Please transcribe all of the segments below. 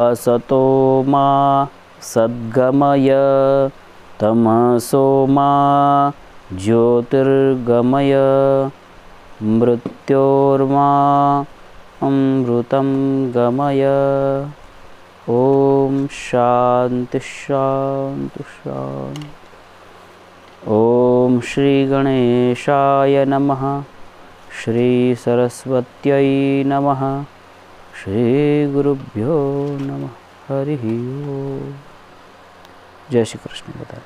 असतो मा सद्गमय। तमसो मा ज्योतिर्गमय। मृत्योर्मा अमृतं गमय। ॐ शान्ति शान्ति शान्ति। ॐ श्रीगणेशाय नमः। श्रीसरस्वत्यै नमः શ્રીગુરુભ્યો નમ હરિ જય શ્રી કૃષ્ણ બધા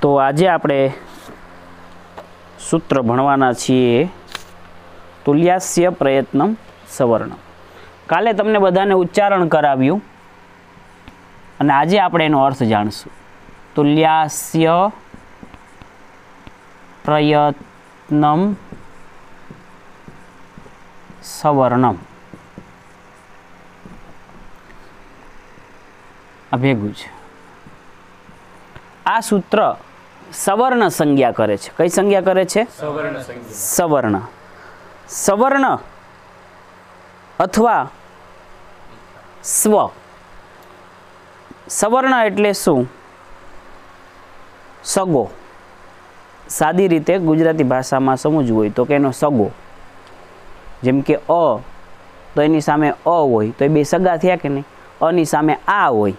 તો આજે આપણે સૂત્ર ભણવાના છીએ તુલ્યાસ્ય પ્રયત્નમ સવર્ણ કાલે તમને બધાને ઉચ્ચારણ કરાવ્યું અને આજે આપણે એનો અર્થ જાણશું. તુલ્યાસ્ય પ્રયત્નમ સવર્ણમ. આ ભેગું છે. આ સૂત્ર સવર્ણ સંજ્ઞા કરે છે. કઈ સંજ્ઞા કરે છે? સવર્ણ સવર્ણ અથવા સ્વ. સવર્ણ એટલે શું? સગો. સાદી રીતે ગુજરાતી ભાષામાં સમજવું હોય તો કે એનો સગો. જેમ કે અ તો એની સામે અ હોય તો એ બે સગા થયા કે નહીં? અની સામે આ હોય.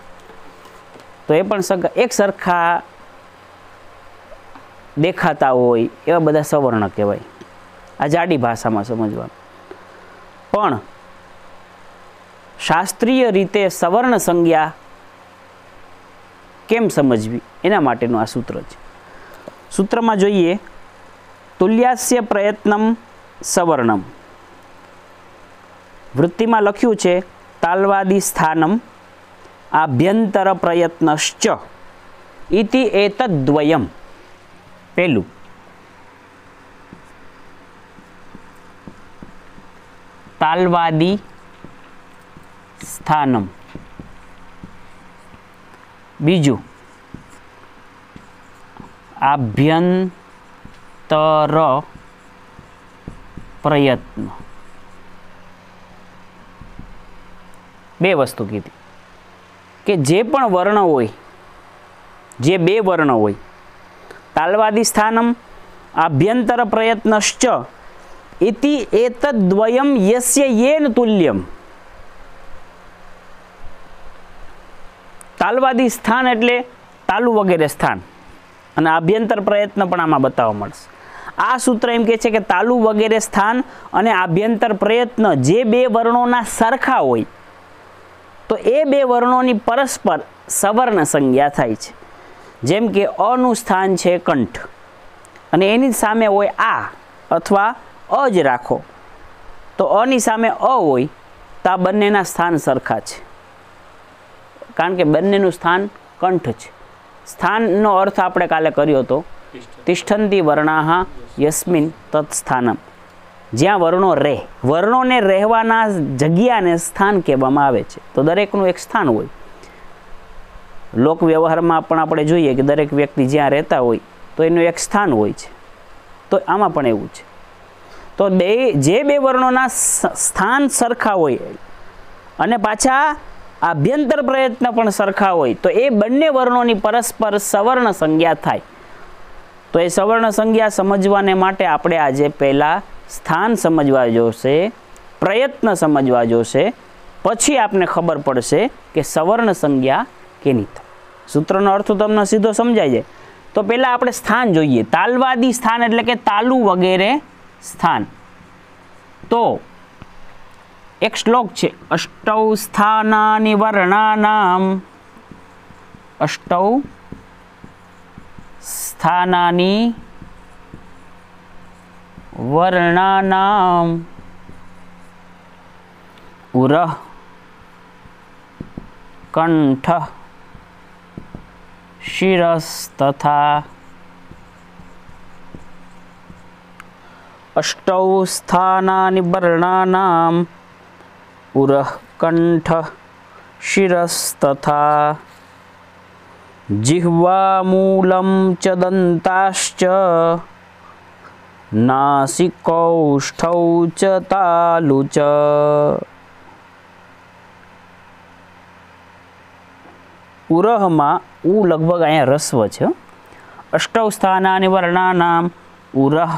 તો એ પણ એક સરખા દેખાતા હોય એવા બધા સવર્ણ કહેવાય. આ જાડી ભાષામાં સમજવા પણ શાસ્ત્રીય રીતે સવર્ણ સંજ્ઞા કેમ સમજવી? એના માટેનું આ સૂત્ર છે. સૂત્રમાં જોઈએ, તુલ્યાસ્ય પ્રયત્નમ સવર્ણમ. વૃત્તિમાં લખ્યું છે, તાલવાદી સ્થાનમ આભ્યંતર પ્રયત્નશ્ચ ઇતિ એતદ્વયમ પહેલું તાલવાદી સ્થાનમ. બીજું. આભ્યંતર પ્રયત્ન. બે વસ્તુ કીધી. કે જે પણ વર્ણ હોય, જે બે વર્ણ હોય, તાલવાદી સ્થાનમ આભ્યંતર પ્રયત્નશ્ચ ઇતિ એતદ્વયમ યસ્ય યેન તુલ્યમ. તાલવાદી સ્થાન એટલે તાલુ વગેરે સ્થાન. અને આભ્યંતર પ્રયત્ન પણ આમાં બતાવવા મળશે. આ સૂત્ર એમ કહે છે કે તાલુ વગેરે સ્થાન અને આભ્યંતર પ્રયત્ન જે બે વર્ણોના સરખા હોય તો એ બે વર્ણોની પરસ્પર સવર્ણ સંજ્ઞા થાય છે. જેમ કે અનું સ્થાન છે કંઠ. અને એની સામે હોય આ અથવા અ જ રાખો. તો અની સામે અ હોય તો આ બંનેના સ્થાન સરખા છે. કારણ કે બંનેનું સ્થાન કંઠ છે. સ્થાનનો અર્થ આપણે કાલે કર્યો હતો. તિષ્ઠંતી વર્ણાહા યસ્મિન તત્સ્થાનમ. જ્યાં વર્ણો રહે. વર્ણોને રહેવાના જગ્યાને સ્થાન કહેવામાં આવે છે. તો દરેકનું એક સ્થાન હોય. લોક વ્યવહારમાં પણ આપણે જોઈએ કે દરેક વ્યક્તિ જ્યાં રહેતા હોય, તો એનું એક સ્થાન હોય છે. તો આમાં પણ એવું છે. તો બે, જે બે વર્ણોના સ્થાન સરખા હોય અને પાછા આભ્યંતર પ્રયત્ન પણ સરખા હોય, તો એ બંને વર્ણોની પરસ્પર સવર્ણ સંજ્ઞા થાય. તો એ સવર્ણ સંજ્ઞા સમજવાને માટે આપણે આજે પહેલાં સ્થાન સમજવા જોશે, પ્રયત્ન સમજવા જોશે, પછી આપને ખબર પડશે કે સવર્ણ સંજ્ઞા કેની થાય સૂત્રનો અર્થ તમને સીધો સમજાય જાય. તો પહેલાં આપણે સ્થાન જોઈએ. તાલવાદી સ્થાન એટલે કે તાલુ વગેરે સ્થાન. તો, એક શ્લોક છે. અષ્ટૌ સ્થાનાની વર્ણાનામ. અષ્ટૌ સ્થાનાની वर्णानाम् उरः कण्ठः शिरस्तथा। अष्टौ स्थानानि वर्णानाम् उरः कण्ठः शिरस्तथा। जिह्वामूलं च दन्ताश्च नासिकौष्ठौ च तालु च ઉરહમાં ઉ લગભગ અહીંયા રસ્વ છે હો. અષ્ટૌ સ્થાનાની વર્ણાનામ ઉરહ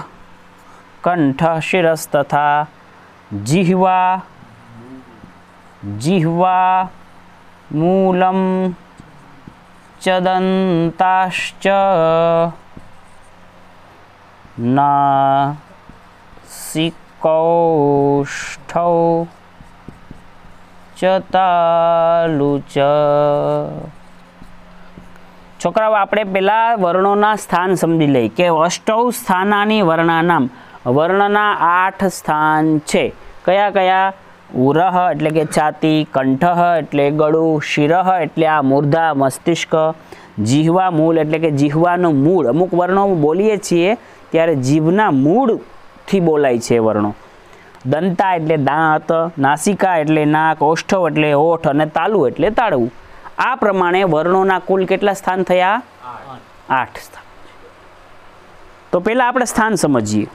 કંઠ શિરસ તથા જિહ્વા જિહ્વા મૂલમ ચદંતાશ્ચ નાસિકૌષ્ઠૌ ચ તાલુ ચ છોકરાઓ, આપણે પહેલાં વર્ણોના સ્થાન સમજી લઈએ કે અષ્ટૌ સ્થાનાની વર્ણાનામ વર્ણના આઠ સ્થાન છે. કયા કયા? ઉરહ, એટલે કે છાતી કંઠ એટલે ગળું, શિરહ, એટલે આ મૂર્ધા, મસ્તિષ્ક, જીહવા મૂળ એટલે કે જીહવાનું મૂળ. અમુક વર્ણો બોલીએ છીએ ત્યારે જીભના મૂળથી બોલાય છે વર્ણો. દંતા એટલે દાંત, નાસિકા એટલે નાક ઓષ્ઠવ એટલે ઓઠ અને તાલુ એટલે તાળવું. આ પ્રમાણે વર્ણોના કુલ કેટલા સ્થાન થયા? આઠ. સ્થાન. તો પહેલાં આપણે સ્થાન સમજીએ.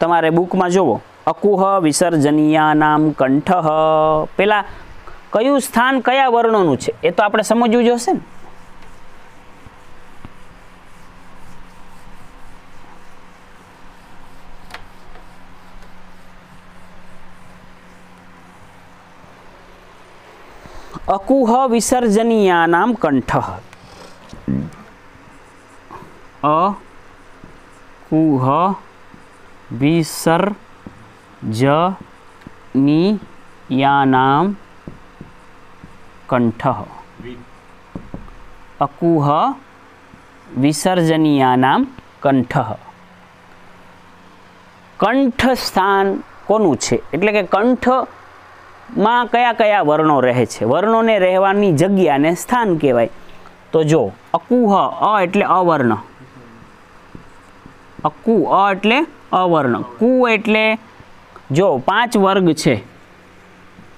તમારે બુકમાં જુઓ અકુહ વિસર્જનીયાનામ કંઠ પેલા કયું સ્થાન કયા વર્ણોનું છે? એ તો આપણે સમજવું જોશે ને. અકુહ વિસર્જનીયાનામ કંઠ અકુહ વિસર્જનીયાનામ કંઠ અકુહ વિસર્જનીયાનામ કંઠ કંઠ સ્થાન કોનું છે એટલે કે કંઠમાં કયા કયા વર્ણો રહે છે? વર્ણોને રહેવાની જગ્યાને સ્થાન કહેવાય. તો જો, અકુહ, અ એટલે અવર્ણ. અકુ અ એટલે અવર્ણ. કુ એટલે, જો, પાંચ વર્ગ છે.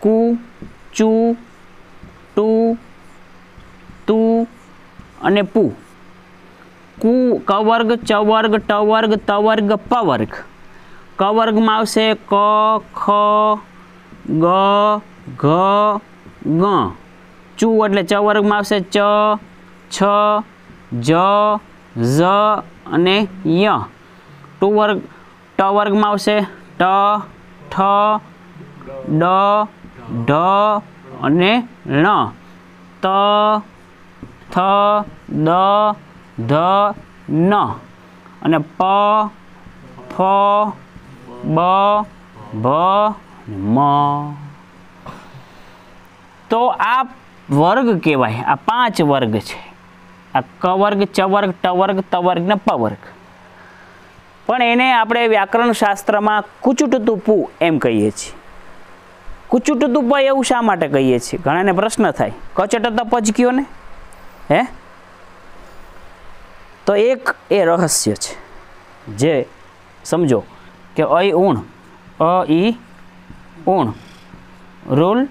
કુ, ચુ, ટુ, તુ અને પુ. કુ, કવર્ગ, ચવર્ગ, ટવર્ગ, તવર્ગ, પવર્ગ. વર્ગ ત વર્ગ પ વર્ગ ક વર્ગમાં આવશે ક, ખ ગ, ઘ, ગ. ચુ એટલે ચ વર્ગમાં આવશે ચ, છ, જ, ઝ અને ય. ટુ વર્ગ, ટ વર્ગમાં આવશે ટ, ઠ, ડ, ઢ અને ણ. ત, થ, દ, ધ ન અને પ, ફ, બ ભ મ. તો આ વર્ગ કહેવાય. આ પાંચ વર્ગ છે. આ ક વર્ગ, ચ વર્ગ, ટ વર્ગ, ત વર્ગ ને પ વર્ગ. પણ એને આપણે વ્યાકરણ શાસ્ત્રમાં કુચુટતુપુ એમ કહીએ છીએ. કુચુટતુપ એવું શા માટે કહીએ છીએ? ઘણાને પ્રશ્ન થાય. કચટ તપજ કયો ને? હે? તો એક એ રહસ્ય છે. જે સમજો કે અ ઊણ, અ, ઈ ઊણ રૂલ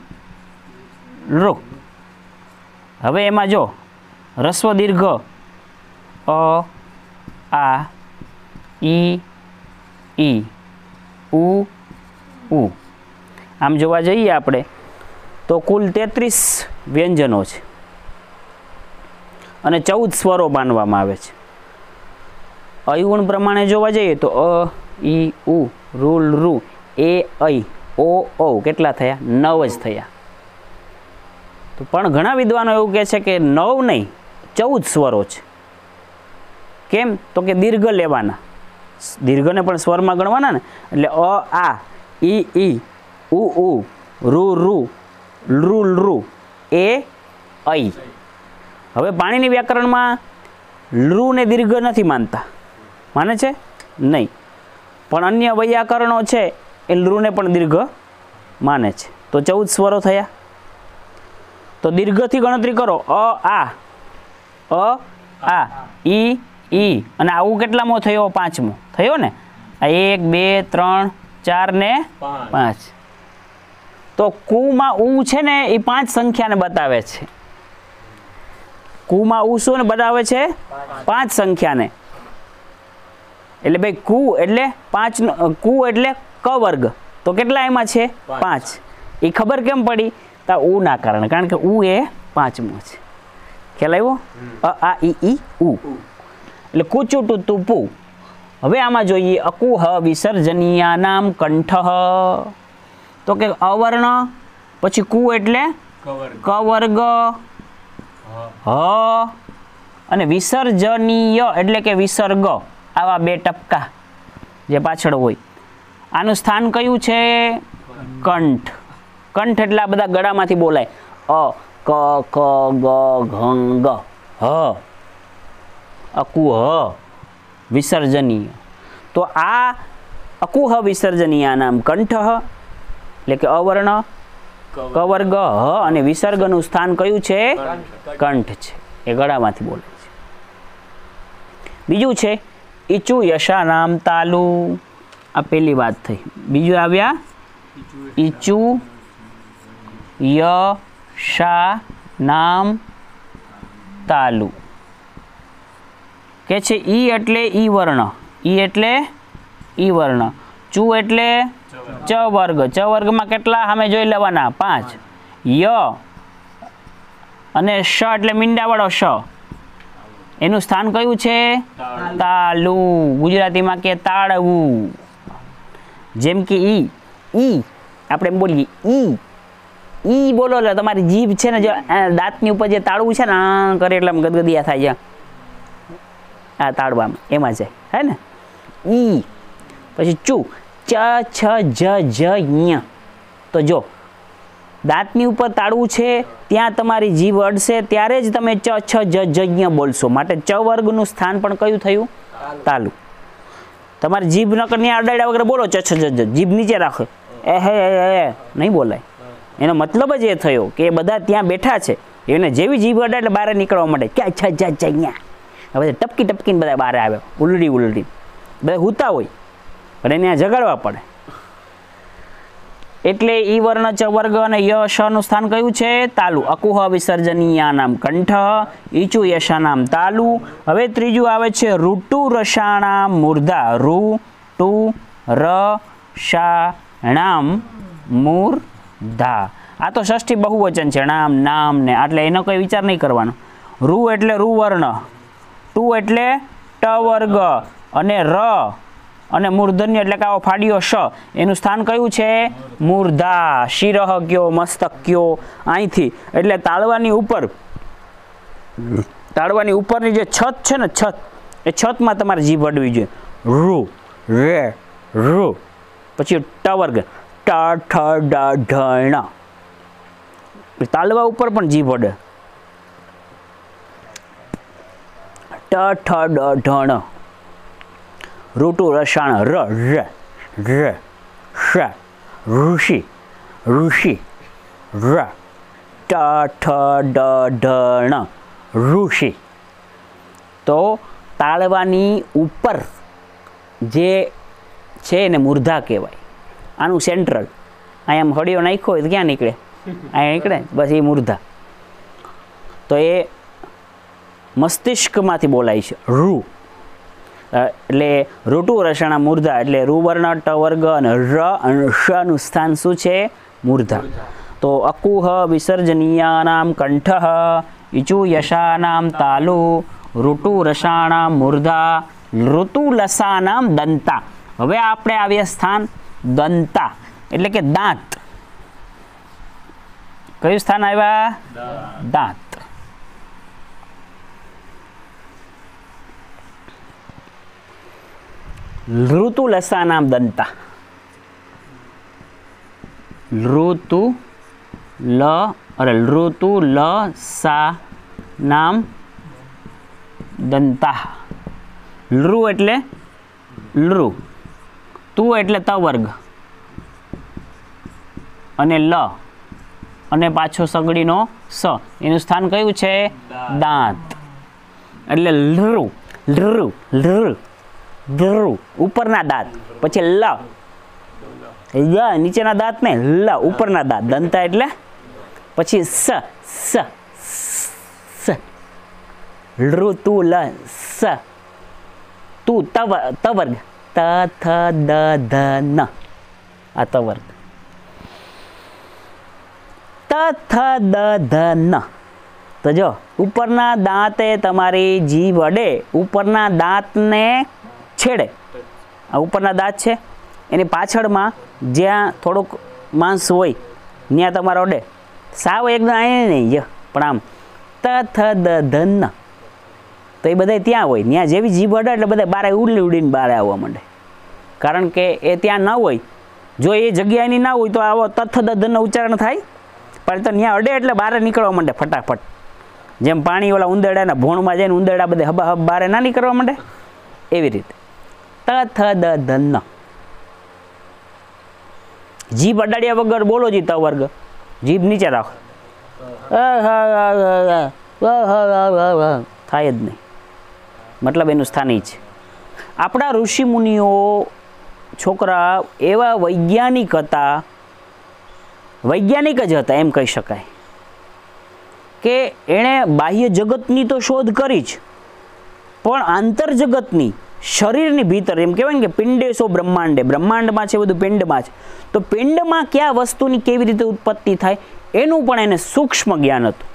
રૂ. હવે એમાં જો, રસ્વ દીર્ઘ, અ, આ, ઈ ઈ, ઉ ઉ. આમ જોવા જઈએ આપણે, તો કુલ તેત્રીસ વ્યંજનો છે. અને ચૌદ સ્વરો માનવામાં આવે છે. અયુણ પ્રમાણે જોવા જઈએ તો અ, ઈ, ઉ, રૂલ, રૂ, એ ઐ ઓ ઓ, કેટલા થયા? નવ જ થયા. તો પણ ઘણા વિદ્વાનો એવું કહે છે કે નવ નહીં, ચૌદ સ્વરો છે. કેમ? તો કે દીર્ઘ લેવાના. દીર્ઘને પણ સ્વરમાં ગણવાના ને? એટલે અ, આ, ઈ ઈ, ઉ ઉ, રૂ રૂ લૃ લૃ એ, ઐ. હવે પાણીની વ્યાકરણમાં લૃ ને દીર્ઘ નથી માનતા. માને છે? નહીં. પણ અન્ય વૈયાકરણો છે એ લૃને પણ દીર્ઘ માને છે. તો ચૌદ સ્વરો થયા. તો દીર્ઘથી ગણતરી કરો. અ આ અ આ ઈ ઈ. અને આવું કેટલામો થયો? પાંચમો. થયો ને? આ એક બે ત્રણ ચાર ને પાંચ. તો કુમાં ઉ છે ને એ પાંચ સંખ્યાને બતાવે છે. કુમાં ઉ શું ને બતાવે છે? પાંચ. સંખ્યાને. એટલે ભાઈ કુ એટલે પાંચ કુ એટલે ક વર્ગ. તો કેટલા એમાં છે? પાંચ. એ ખબર કેમ પડી? તો ઉ ના કારણે. કારણ કે ઉ એ પાંચમો છે. ખ્યાલ આવ્યો? અ આ ઈ ઈ ઉ. એટલે કૂચું ટૂતું પુ. હવે આમાં જોઈએ અકુહ વિસર્જનીયા નામ કંઠ. તો કે અવર્ણ પછી કુ એટલે? કવર્ગ હ. અને વિસર્જનીય એટલે કે વિસર્ગ. આવા બે ટપકા જે પાછળ હોય. આનું સ્થાન કયું છે? કંઠ. કંઠ એટલે આ બધા ગળામાંથી બોલાય. અ, ક ક, ગ ઘ હ. અકુહ વિસર્જનીય. તો આ અકુહ વિસર્જનીય નામ કંઠ એટલે કે અવર્ણ, કવર્ગ, હ. અને વિસર્ગનું સ્થાન કયું છે? કંઠ છે. એ ગળામાંથી બોલે છે. બીજું છે ઈચુ યશા નામ તાલુ. આ પહેલી વાત થઈ. બીજું આવ્યા. ઈચુ યશા નામ તાલુ. કે છે ઈ એટલે ઈ વર્ણ. ઈ એટલે ઈ વર્ણ. ચુ એટલે ચ વર્ગ. ચ વર્ગમાં કેટલા સામે જોઈ લેવાના? પાંચ. ય અને શ એટલે મીંડાવાળો શ. એનું સ્થાન કયું છે? તાલુ. ગુજરાતીમાં કે તાળવું. જેમ કે ઈ ઈ, આપણે એમ બોલીએ, ઈ. ઈ બોલો એટલે તમારી જીભ છે ને જો દાંતની ઉપર જે તાળવું છે ને, આ કરે એટલે આમ ગદગદિયા થાય છે. આ તાળવામાં, એમાં છે, હે ને? ઈ. પછી ચુ, ચ, છ, જ જ, ય. તો જો, દાંતની ઉપર તાળવું છે, ત્યાં તમારી જીભ અડશે, ત્યારે જ તમે ચ, છ, જ જ બોલશો. માટે ચ વર્ગનું સ્થાન પણ કયું થયું? તાલુ. તમારી જીભ નકર ત્યાં અડાડ્યા વગર બોલો ચ છ જ જ જીભ નીચે રાખો. એ, હે હે નહીં બોલાય. એનો મતલબ જ એ થયો કે એ બધા ત્યાં બેઠા છે. એને જેવી જીભ અડા એટલે બહાર નીકળવા માંડે. ક્યાં છ જ જ હવે ટપકી ટપકીને બધા બહાર આવે ઉલડી ઉલડી બધા હુતા હોય. અને એને જગાડવા પડે. એટલે ઈ વર્ણ ચ વર્ગ અને ય શ નું સ્થાન કયું છે? તાલુ. અકુહ, વિસર્જનીયા નામ કંઠ. ઈચુ યશા નામ તાલુ. હવે ત્રીજું આવે છે ઋટુ રસાણા મૂર્ધા. રુ ટુ ર શા શાણામ મૂર્ધા. આ તો ષષ્ઠી બહુવચન છે. નામ નામ ને એટલે એનો કોઈ વિચાર નહીં કરવાનો. રૂ એટલે રૂ વર્ણ. ટુ એટલે ટ વર્ગ. અને ર અને મૂર્ધન્ય એટલે કે આવો ફાડ્યો શ. એનું સ્થાન કયું છે? મૂર્ધા. શિરહ કયો મસ્તક કયો અહીંથી. એટલે તાળવાની ઉપર. તાળવાની ઉપરની જે છત છે ને, છત, એ છતમાં તમારે જીભ અડવી જોઈએ. રૂ, રે, રૂ. પછી ટવર્ગ. વર્ગ ટ, ઠ તાલવા ઉપર પણ જીભ અડે. ટ, ઠ, ડ, ઢ, ણ. ઋતુ રસાણ ર ર ર શ ઋષિ ઋષિ, ર, ટ, ઠ, ડ, ઢ, ણ, ઋષિ. તો તાળવાની ઉપર જે છે એને મૂર્ધા કહેવાય. આનું સેન્ટ્રલ અહીંયા આમ હળીઓ નાખ્યો હોય તો ક્યાં નીકળે? અહીંયા નીકળે બસ એ મૂર્ધા. તો એ મસ્તિષ્કમાંથી બોલાય છે રૂ એટલે ઋતુ રસાણા મૂર્ધા એટલે રૂવર્ણ ટવર્ગ વર્ગ અને ર અને શનું સ્થાન શું છે? મૂર્ધા. તો અકુહ વિસર્જનીયાનામ કંઠ ઇચુ યશાનામ તાલુ ઋતુ રસાણામ મૂર્ધા ઋતુ લસાનામ દંતા. હવે આપણે આવીએ સ્થાન દંતા એટલે કે દાંત. કયું સ્થાન આવ્યા? દાંત. ઋતુ લસાનામ દંતા ઋતુ લ અરે ઋતુ લ સા નામ દંતા લૃ એટલે લૃ તુ એટલે ત વર્ગ અને લ અને પાછો સગડીનો સ એનું સ્થાન કયું છે? દાંત. એટલે લૃ લૃ લૃ. લૃ ઉપરના દાંત. પછી લ. લ, નીચેના દાંત ને લ, ઉપરના દાંત. દંતા એટલે? પછી સ સ સ. ઋતુ લ સ. તુ, તવ, તવર્ગ. ત, થ, દ, ધ, ન. આ તવર્ગ. ત, થ, દ, ધ, ન. તો જો, ઉપરના દાંતે તમારી જીભ અડે. ઉપરના દાંતને છેડે. આ ઉપરના દાંત છે. એની પાછળમાં જ્યાં થોડુંક માંસ હોય, ત્યાં તમારો અડે. સાવ એકદમ અહીં નહીં જ, પણ આમ ત થ દ ધન. તો એ બધા ત્યાં હોય. ત્યાં જેવી જીભ અડે એટલે બધા બારે ઉડી ઉડીને બહાર આવવા માંડે. કારણ કે એ ત્યાં ન હોય. જો એ જગ્યાએની ના હોય તો આવો તથ દધન ઉચ્ચારણ થાય. પણ તો ત્યાં અડે એટલે બહાર નીકળવા માંડે ફટાફટ. જેમ પાણી ઓલા ઉંદરડાના ભોણમાં જઈને ઉંદરડા બધે હબા હબ બારે ના નીકળવા માંડે. એવી રીતે. તથ દ ધન જીભ અડાડ્યા વગર બોલો જી વર્ગ. જીભ નીચે રાખો. થાય જ નહીં. મતલબ એનું સ્થાન છે. આપણા ઋષિ મુનિઓ, છોકરા એવા વૈજ્ઞાનિક હતા, વૈજ્ઞાનિક જ હતા, એમ કહી શકાય. કે એણે બાહ્ય જગતની તો શોધ કરી જ. પણ આંતરજગતની શરીરની ભીતર, એમ કહેવાય ને કે પિંડે સો બ્રહ્માંડે બ્રહ્માંડમાં છે બધું પિંડમાં છે તો પિંડમાં કયા વસ્તુની કેવી રીતે ઉત્પત્તિ થાય, એનું પણ એને સૂક્ષ્મ જ્ઞાન હતું.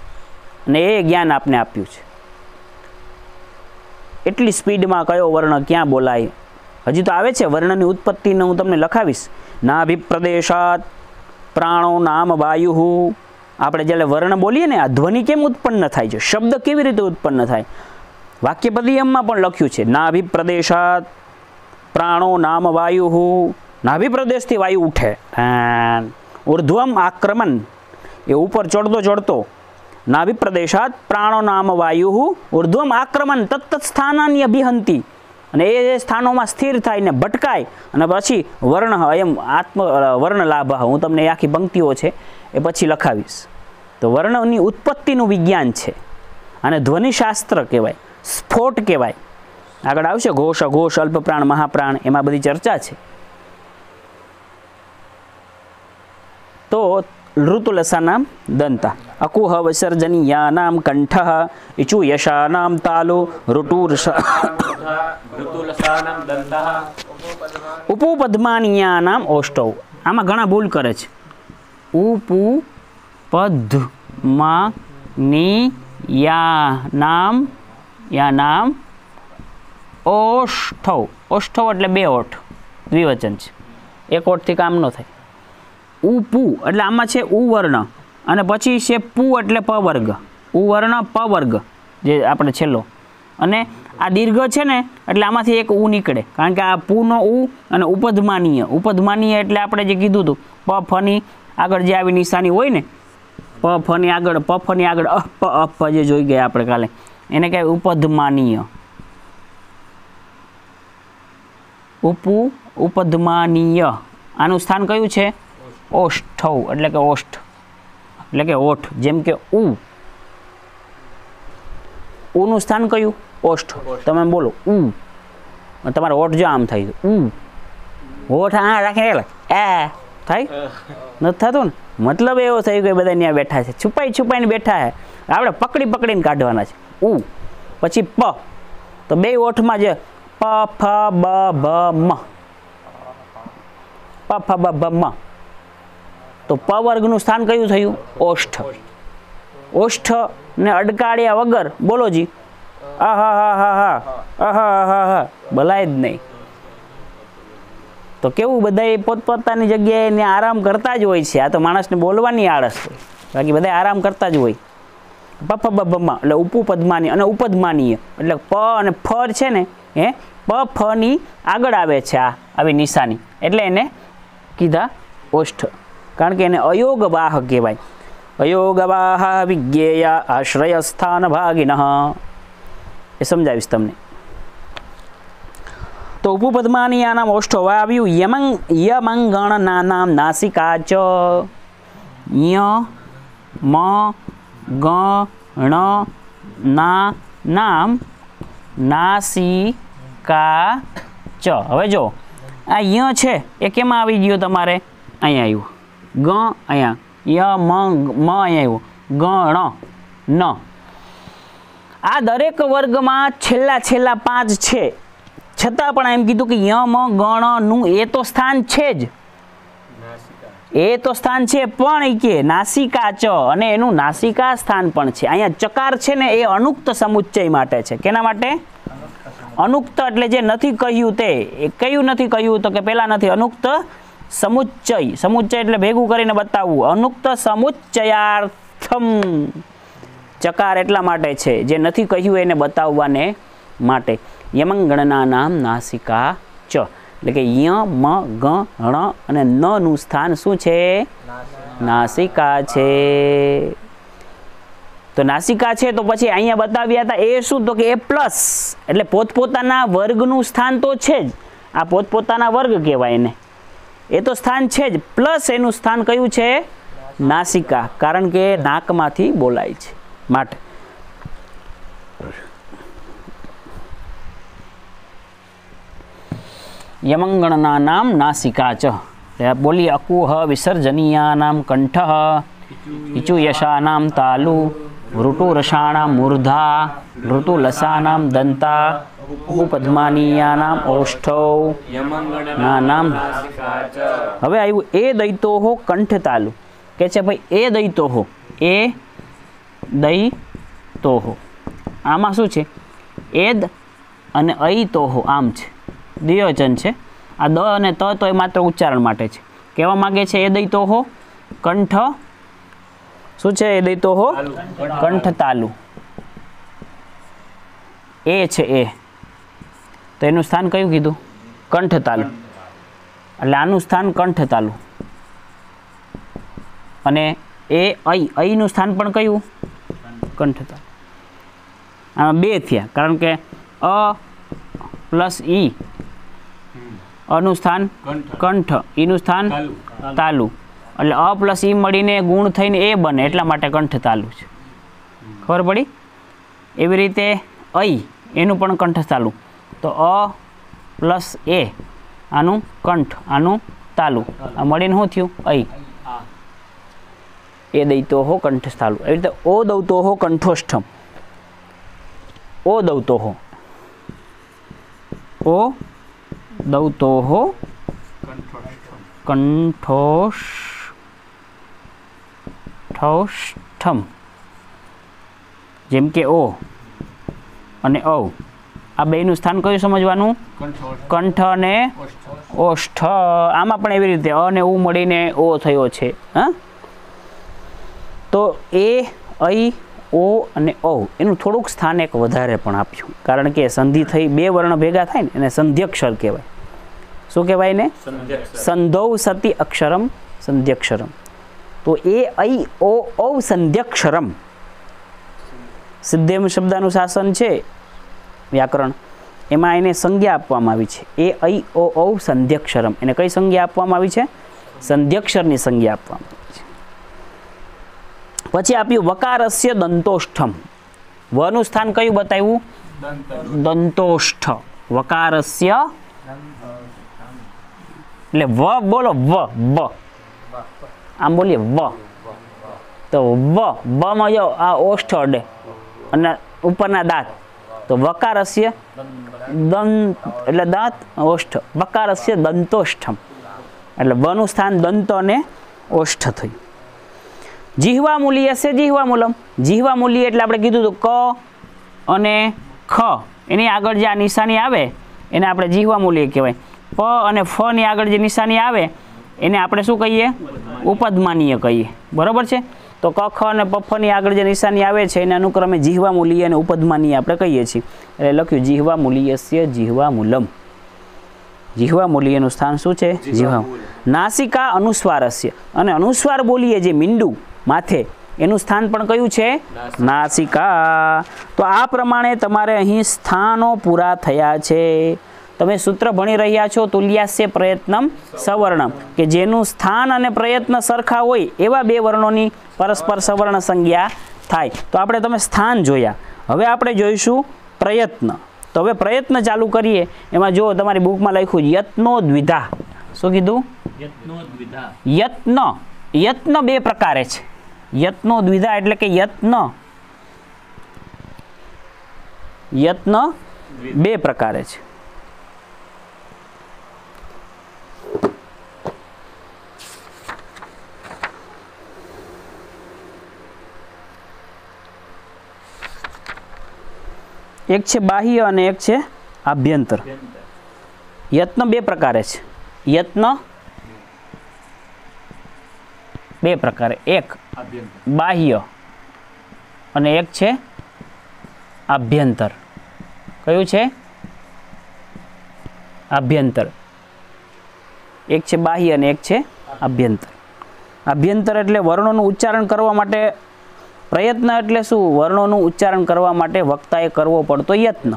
અને એ જ્ઞાન આપને આપ્યું છે. એટલી સ્પીડમાં કયો વર્ણ ક્યાં બોલાય? હજી તો આવે છે, વર્ણની ઉત્પત્તિને હું તમને લખાવીશ. નાભિપ્રદેશાત પ્રાણો નામ વાયુ આપણે જ્યારે વર્ણ બોલીએ ને, આ ધ્વનિ કેમ ઉત્પન્ન થાય છે? શબ્દ કેવી રીતે ઉત્પન્ન થાય? વાક્યપદિયમમાં પણ લખ્યું છે, નાભિપ્રદેશાત પ્રાણો નામ વાયુ નાભિપ્રદેશથી વાયુ ઉઠે ઉર્ધ્વમ આક્રમણ એ ઉપર ચડતો ચડતો, નાભિપ્રદેશાત પ્રાણો નામ વાયુ ઉર્ધ્વમ આક્રમણ તત્ત સ્થાનાની અભિહંતી અને એ સ્થાનોમાં સ્થિર થાય ને ભટકાય અને પછી વર્ણ એમ આત્મ વર્ણ લાભ હું તમને એ આખી પંક્તિઓ છે એ પછી લખાવીશ. તો વર્ણની ઉત્પત્તિનું વિજ્ઞાન છે અને ધ્વનિશાસ્ત્ર કહેવાય. સ્ફોટ કહેવાય. આગળ આવશે ઘોષ અઘોષ અલ્પપ્રાણ મહાપ્રાણ એમાં બધી ચર્ચા છે. તો ઋતુલસાનામ દંતા. અકુહ વિસર્જનીયાનામ કંઠ ઇચુ યશાનામ તાલુ ઋતુલસાનામ દંતઃ. ઓષ્ટવ આમાં ઘણા ભૂલ કરે છે. ઉપુ પદ્મા ની યા નામ યા નામ? ઓષ્ઠવ. ઓષ્ઠવ એટલે બે ઓઠ. દ્વિવચન છે. એક ઓઠથી કામ ન થાય. ઉપુ એટલે આમાં છે ઉ વર્ણ. અને પછી છે પુ એટલે પ વર્ગ. ઉ વર્ણ, પ વર્ગ, જે આપણે છેલ્લો. અને આ દીર્ઘ છે ને, એટલે આમાંથી એક ઉ નીકળે. કારણ કે આ પુનો ઉ અને ઉપધમાનીય. ઉપધમાનીય એટલે આપણે જે કીધું હતું, પ ફની આગળ જે આવી નિશાની હોય ને, પ ફની આગળ, પ ફની આગળ, અ, પ અહ પ જે જોઈ ગયા આપણે કાલે. એને કહેવાય ઉપધમાનીય. ઉપુ, ઉપધમાનીય. આનું સ્થાન કયું છે? ઓષ્ઠવ, એટલે કે ઓષ્ઠ. એટલે કે ઓઠ, જેમ કે ઉ. ઉનું સ્થાન કયું? ઓષ્ઠ. તમે બોલો, ઉ. તમારે ઓઠ જો આમ થાય. ઉ. ઓઠ, આ રાખીને એ થાય? નથી થતું ને? મતલબ એવો થયો કે બધા ત્યાં બેઠા છે. છુપાઈ છુપાઈને બેઠા છે. આપણે પકડી પકડીને કાઢવાના છે. ઉ. પછી પ. તો બે ઓઠમાં જે પ, ફ, બ ભ મ. પ, ફ, બ ભ મ. તો પ વર્ગનું સ્થાન કયું થયું? ઓષ્ઠ. ઓષ્ઠ ને અડકાળ્યા વગર, બોલો જી. આહા હા હા હા હા હા બોલાય જ નહીં. તો કેવું બધા પોતપોતાની જગ્યાએ આરામ કરતા જ હોય છે. આ તો માણસને બોલવાની આળસ હોય બાકી બધા આરામ કરતા જ હોય. પફ બમાં એટલે ઉપુ પદ્માની અને ઉપદમાનીય. એટલે પ અને ફર છે ને એ પ ફની આગળ આવે છે આ, આવી નિશાની. એટલે એને કીધા ઓષ્ઠ. કારણ કે એને અયોગ વાહ કહેવાય. અયોગ વાહ વિજ્ઞેયા આશ્રય સ્થાન ભાગિન. એ સમજાવીશ તમને. તો ઉપપદ્માની આ નામ ઓષ્ઠ હવે આવ્યું. યમંગ યમંગણ ના નામ નાસિકા ચ, ય, મ ગ ણ ના નામ નાસિકા ચ. હવે જો, આ ય છે, એ કેમાં આવી ગયો તમારે? અહીંયા આવ્યું. ગ અહીંયા. ય, મ મ અહીંયા આવ્યું. ગણ, ન. આ દરેક વર્ગમાં છેલ્લા છેલ્લા પાંચ છે. છતાં પણ એમ કીધું કે ય ગણ, નું એ તો સ્થાન છે જ. એ તો સ્થાન છે, પણ કે નાસિકા ચ અને એનું નાસિકા સ્થાન પણ છે. અહીંયા ચકાર છે ને એ અનુક્ત સમુચ્ચય માટે છે. કેના માટે? અનુક્ત એટલે જે નથી કહ્યું તે. એ કયું નથી કહ્યું તો કે પેલા નથી, અનુક્ત સમુચ્ચય. સમુચ્ચય એટલે ભેગું કરીને બતાવવું. અનુક્ત સમુચ્ચયાર્થમ. ચકાર એટલા માટે છે, જે નથી કહ્યું એને બતાવવાને માટે. યમંગણના નામ નાસિકા ચ. એટલે કે ય, મ, ગ, ણ અને નનું સ્થાન શું છે? નાસિકા છે. તો નાસિકા છે તો પછી અહીંયા બતાવ્યા હતા એ શું? તો કે એ પ્લસ. એટલે પોતપોતાના વર્ગનું સ્થાન તો છે જ. આ પોતપોતાના વર્ગ કહેવાય એને. એ તો સ્થાન છે જ. પ્લસ એનું સ્થાન કયું છે? નાસિકા. કારણ કે નાકમાંથી બોલાય છે. માટે. યમંગણના નામ નાસિકા ચ બોલી અકુહ વિસર્જનીયાનામ કંઠ ઈચુયશાનામ તાલુ ઋતુરસાણામ મૂર્ધા ઋતુલસાનામ દંતા ઉપપદ્માનીયાનામ ઓષ્ઠૌ ના નામ હવે આવ્યું એ દૈતોહો કંઠ તાલુ. કે છે ભાઈ, એ દૈતોહો એ દૈતોહો. આમાં શું છે? એદ અને ઐતોહો, આમ છે. દ્વિવચન છે. આ દ અને ત તો એ માત્ર ઉચ્ચારણ માટે છે. કહેવા માગે છે એ દૈતોહો કંઠ. શું છે એ દૈતોહો કંઠ તાલુ. એ છે એ. તો એનું સ્થાન કયું કીધું? કંઠ તાલુ. એટલે આનું સ્થાન કંઠ તાલુ. અને એ અઈ અઈનું સ્થાન પણ કયું? કંઠ તાલુ. આમાં બે થયા. કારણ કે અ પ્લસ ઈ અનું સ્થાન કંઠ. ઈનું સ્થાન તાલુ. એટલે અ પ્લસ ઈ મળીને ગુણ થઈને એ બને એટલા માટે કંઠ તાલુ છે. ખબર પડી? એવી રીતે અઈ એનું પણ કંઠ તાલુ. તો અ પ્લસ એ આનું કંઠ આનું તાલુ. આ મળીને શું થયું? અઈ. એ દૈતો હો કંઠ તાલુ. એવી રીતે ઓ દૌતો હો કંઠોષ્ઠમ. ઓ દૌતો હો ઓ દૌતો હો કંઠોષ ઠૌષ્ઠમ જેમ કે ઓ અને ઔ. આ બેનું સ્થાન કયું સમજવાનું? કંઠ. અને ઓષ્ઠ. આમાં પણ એવી રીતે અ અને ઉ મળીને ઓ થયો છે હા? તો એ ઐ ઓ અને ઔ એનું થોડુંક સ્થાન એક વધારે પણ આપ્યું. કારણ કે સંધિ થઈ બે વર્ણ ભેગા થાય ને એને સંધ્યક્ષર કહેવાય. શું કહેવાય ને સંધૌ સતી અક્ષરમ સંધ્યક્ષરમ. તો એ ઐ ઓ ઔ સંધ્યક્ષરમ. સિદ્ધેમ શબ્દાનું શાસન છે વ્યાકરણ. એમાં એને સંજ્ઞા આપવામાં આવી છે. એ ઐ ઓ ઔ સંધ્યક્ષરમ. એને કઈ સંજ્ઞા આપવામાં આવી છે? સંધ્યક્ષરની સંજ્ઞા આપવામાં પછી આપ્યું વકારસ્ય દંતોષ્ઠમ. વનું સ્થાન કયું બતાવ્યું? દંતોષ્ઠ. વકારસ્ય એટલે વ બોલો વ વ આમ બોલીએ વ. તો વ વ માં જો આ ઓષ્ઠ અડે અને ઉપરના દાંત. તો વકારસ્ય દંત એટલે દાંત, ઓષ્ઠ. વકારસ્ય દંતોષ્ઠમ. એટલે વનું સ્થાન દંતો અને ઓષ્ઠ થયું. જીહવા મૂલી હશે જીહવા મૂલમ. જીહવા મૂલી એટલે આપણે કીધું હતું ક અને ખ. એની આગળ જે આ નિશાની આવે એને આપણે જીહવા મૂલી કહેવાય. પ અને ફની આગળ જે નિશાની આવે એને આપણે શું કહીએ? ઉપદમાનીય કહીએ. બરાબર છે? તો ક ખ અને પફની આગળ જે નિશાની આવે છે એને અનુક્રમે જીહવા મૂલીય અને ઉપદમાનીય આપણે કહીએ છીએ. એટલે લખ્યું જીહવા મૂલીયસ્ય જીહવા મૂલમ. જીહવા મૂલીયનું સ્થાન શું છે? જીહવા નાસિકા અનુસ્વારસ્ય. અને અનુસ્વાર બોલીએ જે મીંડું માથે. એનું સ્થાન પણ કયું છે? નાસિકા. તો આ પ્રમાણે તમારે અહીં સ્થાનો પૂરા થયા છે. તમે સૂત્ર ભણી રહ્યા છો તુલ્યાસ્ય પ્રયત્નમ સવર્ણમ. કે જેનું સ્થાન અને પ્રયત્ન સરખા હોય એવા બે વર્ણોની પરસ્પર સવર્ણ સંજ્ઞા થાય. તો આપણે તમે સ્થાન જોયા. હવે આપણે જોઈશું પ્રયત્ન. તો હવે પ્રયત્ન ચાલુ કરીએ. એમાં જો તમારી બુકમાં લખ્યું યત્નો દ્વિધા શું કીધું? યત્ન. યત્ન બે પ્રકારે છે. યત્નો દ્વિધા એટલે કે યત્ન. યત્ન બે પ્રકારે છે. એક છે બાહ્ય અને એક છે આભ્યંતર. યત્ન બે પ્રકારે છે. યત્ન બે પ્રકારે. એક બાહ્ય અને એક છે આભ્યંતર. કયું છે? આભ્યંતર. એક છે બાહ્ય અને એક છે આભ્યંતર. આભ્યંતર એટલે વર્ણોનું ઉચ્ચારણ કરવા માટે પ્રયત્ન એટલે શું? વર્ણોનું ઉચ્ચારણ કરવા માટે વક્તાએ કરવો પડતો યત્ન.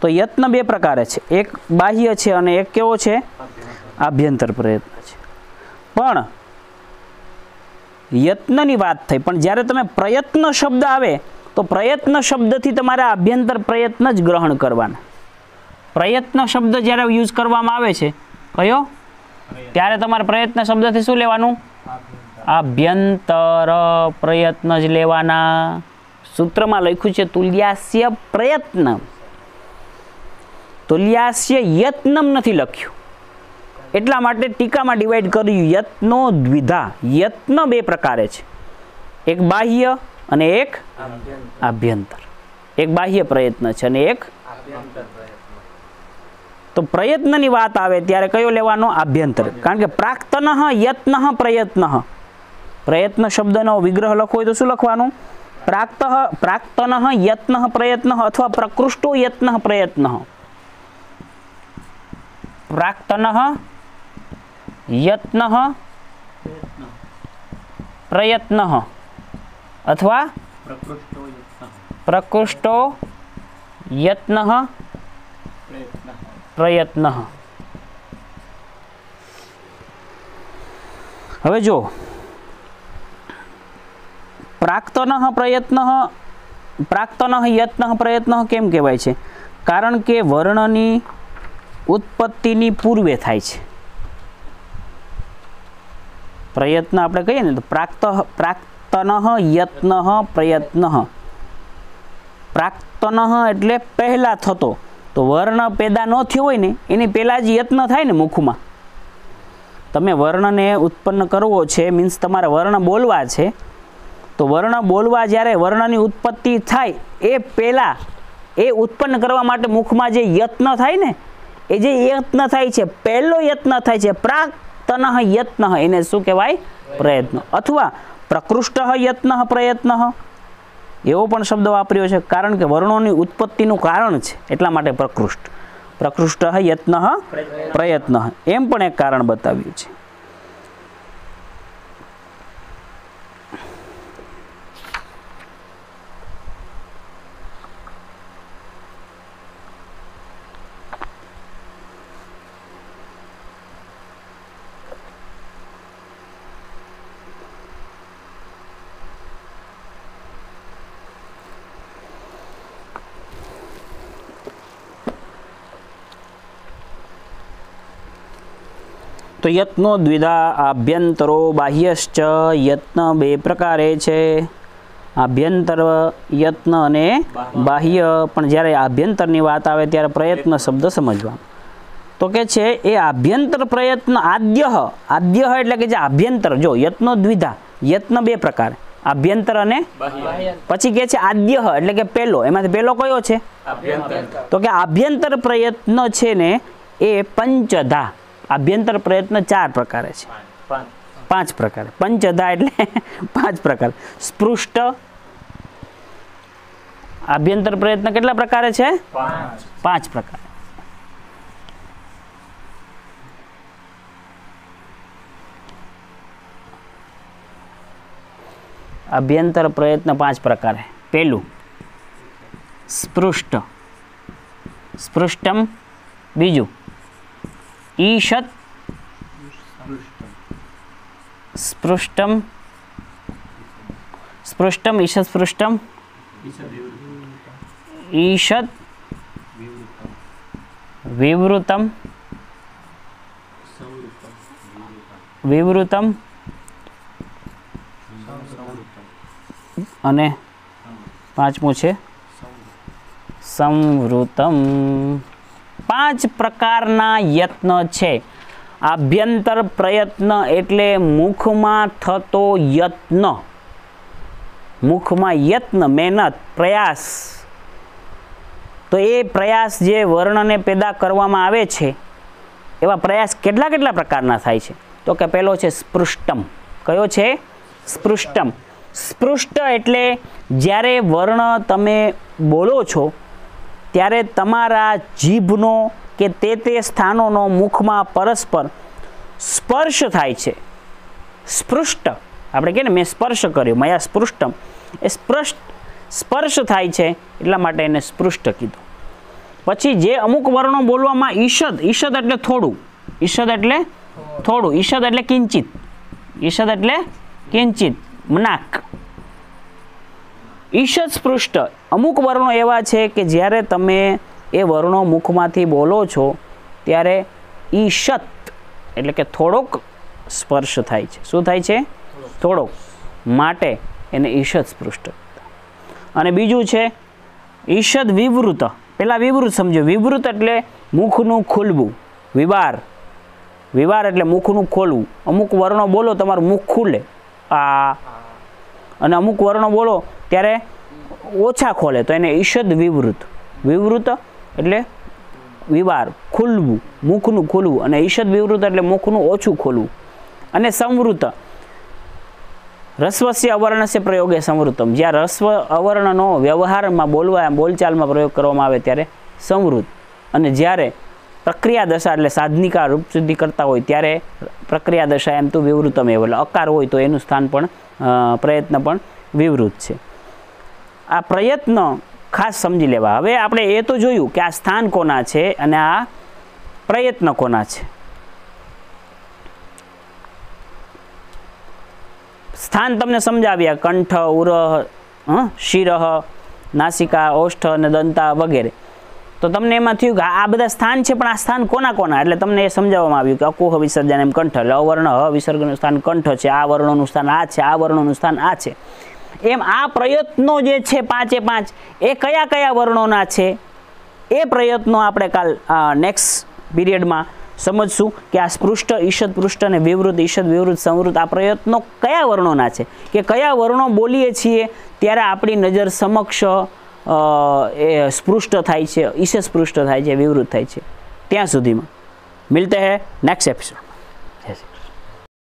તો યત્ન બે પ્રકારે છે. એક બાહ્ય છે અને એક કેવો છે? આભ્યંતર પ્રયત્ન છે. પણ યત્નની વાત થઈ. પણ જ્યારે તમે પ્રયત્ન શબ્દ આવે, તો પ્રયત્ન શબ્દથી તમારે આભ્યંતર પ્રયત્ન જ ગ્રહણ કરવાના. પ્રયત્ન શબ્દ જ્યારે યુઝ કરવામાં આવે છે, કયો? ત્યારે તમારે પ્રયત્ન શબ્દથી શું લેવાનું? આભ્યંતર પ્રયત્ન જ લેવાના. સૂત્રમાં લખ્યું છે, તુલ્યાસ્ય પ્રયત્ન તુલ્યાસ્ય યત્નમ નથી લખ્યું. એટલા માટે ટીકામાં ડિવાઈડ કર્યું યત્નો દ્વિધા યત્ન બે પ્રકારે છે. એક બાહ્ય અને એક આભ્યંતર. એક બાહ્ય પ્રયત્ન છે અને એક તો પ્રયત્નની વાત આવે ત્યારે કયો લેવાનો? આભ્યંતર. કારણ કે પ્રાક્તન યત્ન પ્રયત્ન. પ્રયત્ન શબ્દનો વિગ્રહ લખવો હોય તો શું લખવાનું? પ્રાક્ત, પ્રાક્તન યત્ન પ્રયત્ન અથવા પ્રકૃષ્ટો યત્ન પ્રયત્ન. પ્રાક્તન યત્ન પ્રયત્ન. અથવા પ્રકૃષ્ટો યત્ન. પ્રયત્ન. હવે જો પ્રાક્તન પ્રયત્ન પ્રાક્તન યત્ન પ્રયત્ન કેમ કહેવાય છે? કારણ કે વર્ણની ઉત્પત્તિની પૂર્વે થાય છે. પ્રયત્ન આપણે કહીએ ને, તો પ્રાક્ત, પ્રાક્તન યત્ન પ્રયત્ન. પ્રાક્તન એટલે પહેલાં થતો. તો વર્ણ પેદા ન થયો હોય ને, એની પહેલાં જ યત્ન થાય ને મુખમાં. તમે વર્ણને ઉત્પન્ન કરવો છે મીન્સ તમારે વર્ણ બોલવા છે, તો વર્ણ બોલવા જ્યારે વર્ણની ઉત્પત્તિ થાય, એ પહેલાં, એ ઉત્પન્ન કરવા માટે મુખમાં જે યત્ન થાય ને, એ જે યત્ન થાય છે, પહેલો યત્ન થાય છે પ્રાક્તન યત્ન, એને શું કહેવાય? પ્રયત્ન. અથવા પ્રકૃષ્ટ યત્ન, પ્રયત્ન. એવો પણ શબ્દ વાપર્યો છે, કારણ કે વર્ણોની ઉત્પત્તિનું કારણ છે, એટલા માટે પ્રકૃષ્ટ. પ્રકૃષ્ટ યત્ન, પ્રયત્ન. એમ પણ એક કારણ બતાવ્યું છે. તો યત્નો દ્વિધા આભ્યંતરો બાહ્યશ્ચ યત્ન બે પ્રકારે છે. આભ્યંતર યત્ન અને બાહ્ય. પણ જ્યારે આભ્યંતરની વાત આવે ત્યારે પ્રયત્ન શબ્દ સમજવાનો. તો કે છે એ આભ્યંતર પ્રયત્ન આદ્ય આદ્ય એટલે કે જે આભ્યંતર જો યત્નો દ્વિધા યત્ન બે પ્રકાર. આભ્યંતર અને પછી કે છે આદ્ય એટલે કે પહેલો એમાંથી પહેલો કયો છે? તો કે આભ્યંતર પ્રયત્ન છે ને એ પંચધા. આભ્યંતર પ્રયત્ન ચાર પ્રકારે છે. પાંચ પ્રકારે. પંચધા એટલે પાંચ પ્રકાર. સ્પૃષ્ટ આભ્યંતર પ્રયત્ન કેટલા પ્રકારે છે? પાંચ પ્રકાર. અભ્યંતર પ્રયત્ન પાંચ પ્રકારે. પહેલું સ્પૃષ્ટ. સ્પૃષ્ટમ. બીજું ઈશત સ્પૃષ્ટમ સ્પૃષ્ટમ ઈશત સ્પૃષ્ટમ ઈશત વિવૃતમ વિવૃતમ અને પાંચમું છે સંવૃતમ। પાંચ પ્રકારના યત્ન છે. આભ્યંતર પ્રયત્ન એટલે મુખમાં થતો યત્ન. મુખમાં યત્ન, મહેનત, પ્રયાસ. તો એ પ્રયાસ જે વર્ણને પેદા કરવામાં આવે છે, એવા પ્રયાસ કેટલા કેટલા પ્રકારના થાય છે? તો કે પહેલો છે સ્પૃષ્ટમ. કયો છે? સ્પૃષ્ટમ. સ્પૃષ્ટ એટલે જ્યારે વર્ણ તમે બોલો છો ત્યારે તમારા જીભનો કે તે તે સ્થાનોનો મુખમાં પરસ્પર સ્પર્શ થાય છે. સ્પૃષ્ટ. આપણે કહીએ ને, મેં સ્પર્શ કર્યો, મયા સ્પૃષ્ટમ. એ સ્પૃષ્ટ સ્પર્શ થાય છે એટલા માટે એને સ્પૃષ્ટ કીધું. પછી જે અમુક વર્ણો બોલવામાં ઈષદ ઈષદ એટલે થોડું. ઈષદ એટલે થોડું. ઈષદ એટલે કિંચિત. ઈષદ એટલે કિંચિત. મનાક. ઈષદ સ્પૃષ્ટ. અમુક વર્ણો એવા છે કે જ્યારે તમે એ વર્ણો મુખમાંથી બોલો છો, ત્યારે ઈશત એટલે કે થોડોક સ્પર્શ થાય છે. શું થાય છે? થોડોક. માટે એને ઈશત સ્પૃષ્ટ. અને બીજું છે ઈશદ વિવૃત. પહેલાં વિવૃત સમજો. વિવૃત એટલે મુખનું ખુલવું. વિવાર. વિવાર એટલે મુખનું ખોલવું. અમુક વર્ણો બોલો, તમારું મુખ ખુલે. આ. અને અમુક વર્ણો બોલો, ત્યારે ઓછા ખોલે તો એને ઈષદ વિવૃત. વિવૃત એટલે વિવાર, ખુલવું, મુખનું ખુલવું અને ઈષદ વિવૃત એટલે મુખનું ઓછું ખોલવું. અને સંવૃત. રસ્વસ્ય અવર્ણસ્ય પ્રયોગે સંવૃતમ. જ્યાં રસ્વ અવર્ણનો વ્યવહારમાં બોલવા, બોલચાલમાં પ્રયોગ કરવામાં આવે ત્યારે સંવૃત. અને જ્યારે પ્રક્રિયા દશા એટલે સાધનિકા રૂપ સિદ્ધિ કરતા હોય ત્યારે પ્રક્રિયા દશા એમ તો વિવૃતમ એવ એટલે અકાર હોય તો એનું સ્થાન પણ પ્રયત્ન પણ વિવૃત છે. આ પ્રયત્ન ખાસ સમજી લેવા. હવે આપણે એ તો જોયું કે આ સ્થાન કોના છે અને આ પ્રયત્ન કોના છે. સ્થાન તમને સમજાવ્યા, કંઠ, ઉરહ શિરહ, નાસિકા, ઓષ્ઠ અને દંતા વગેરે. તો તમને એમાં થયું કે આ બધા સ્થાન છે, પણ આ સ્થાન કોના કોના? એટલે તમને એ સમજાવવામાં આવ્યું કે અકુહ, વિસર્જન એમ કંઠ. એટલે અવર્ણ હ વિસર્ગનું સ્થાન કંઠ છે, આ વર્ણોનું સ્થાન આ છે, આ વર્ણોનું સ્થાન આ છે. એમ આ પ્રયત્નો જે છે પાંચે પાંચ, એ કયા કયા વર્ણોના છે? એ પ્રયત્નો આપણે કાલ નેક્સ્ટ પીરિયડમાં સમજશું કે આ સ્પૃષ્ટ ઈષદ પૃષ્ઠ અને વિવૃત ઈષદ, વિવૃત સંવૃત આ પ્રયત્નો કયા વર્ણોના છે? કે કયા વર્ણો બોલીએ છીએ ત્યારે આપણી નજર સમક્ષ એ સ્પૃષ્ટ થાય છે, ઈષદ સ્પૃષ્ટ થાય છે, વિવૃત થાય છે. ત્યાં સુધીમાં. મિલતે હે નેક્સ્ટ એપિસોડ